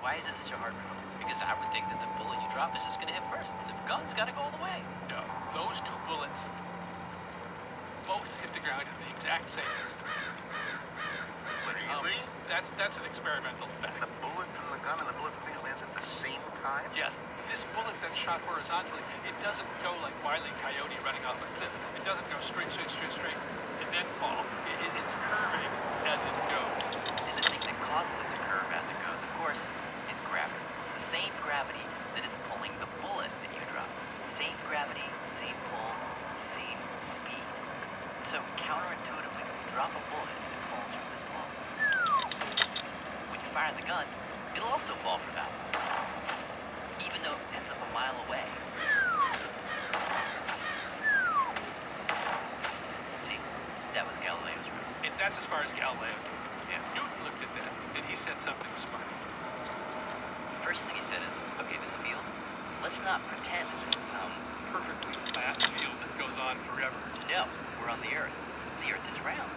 Why is it such a hard riddle? Because I would think that the bullet you drop is just gonna hit first. The gun's gotta go all the way. No, those two bullets both hit the ground at the exact same instant. Um, Really? that's that's an experimental fact. The bullet from the gun and the bullet from the lands at the same time? Yes, this bullet that shot horizontally, it doesn't go like Wile E. Coyote running off a cliff. It doesn't go straight, straight, straight, straight, and then fall. It, it, it's curving as it goes. And the thing that causes it to curve as it goes, of course, is gravity. It's the same gravity that is pulling the bullet that you drop. Same gravity, same pull, same speed. So counterintuitively, when you drop a bullet, it falls from this long. When you fire the gun, it'll also fall from that. Even though it ends up a mile away. See, that was Galileo's rule. And that's as far as Galileo took it. Yeah. Newton looked at that, and he said something smart. The first thing he said is, okay, this field, let's not pretend that this is some Perfectly flat field that goes on forever. No, we're on the Earth. The Earth is round.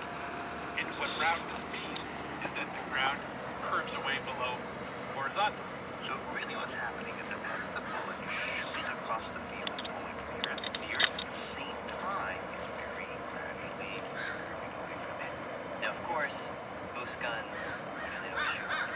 And what roundness means is that the ground curves away below horizontal. So really what's happening is that as the bullet is shooting across the field and falling to the earth, the earth at the same time is very gradually curving away from it. Now, of course, most guns, you know, they don't shoot